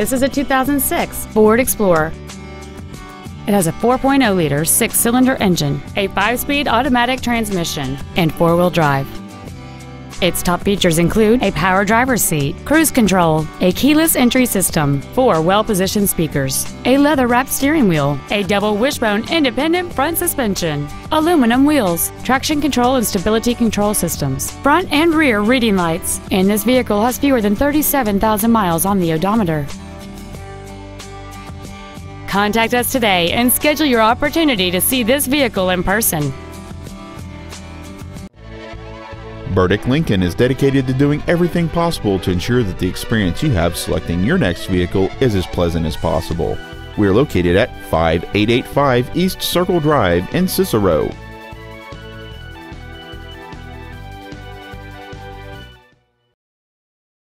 This is a 2006 Ford Explorer. It has a 4.0 liter six cylinder engine, a five speed automatic transmission, and four wheel drive. Its top features include a power driver's seat, cruise control, a keyless entry system, four well positioned speakers, a leather wrapped steering wheel, a double wishbone independent front suspension, aluminum wheels, traction control and stability control systems, front and rear reading lights, and this vehicle has fewer than 37,000 miles on the odometer. Contact us today and schedule your opportunity to see this vehicle in person. Burdick Lincoln is dedicated to doing everything possible to ensure that the experience you have selecting your next vehicle is as pleasant as possible. We are located at 5885 East Circle Drive in Cicero.